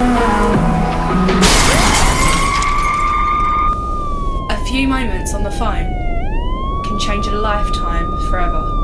A few moments on the phone can change a lifetime forever.